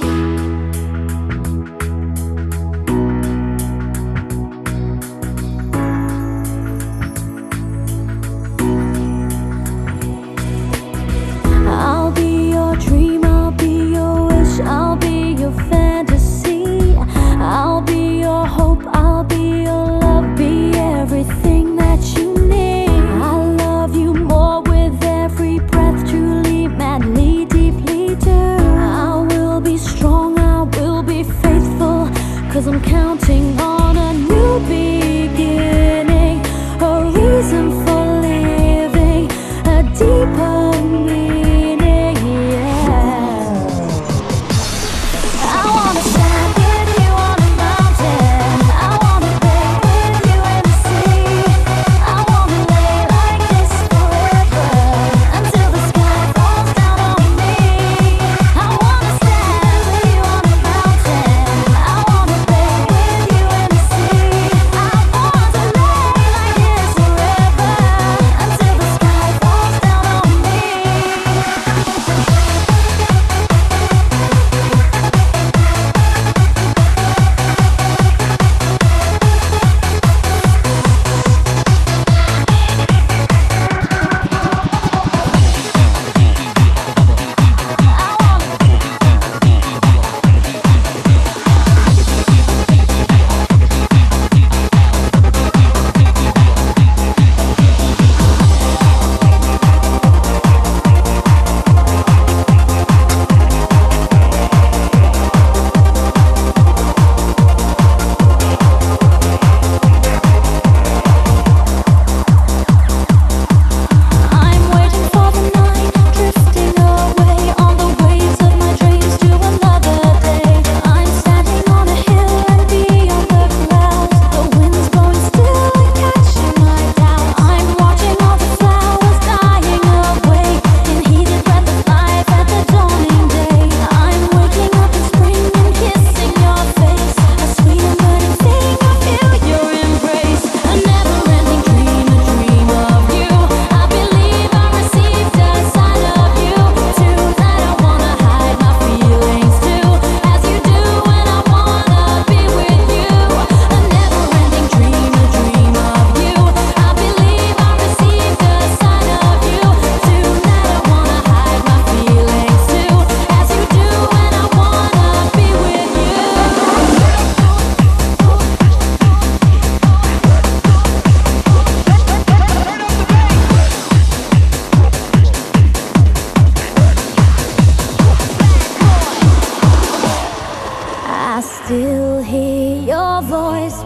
Bye.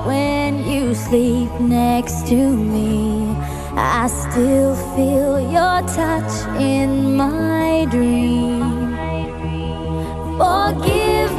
when you sleep next to me. I still feel your touch in my dream. Forgive.